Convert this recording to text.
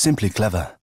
Simply clever.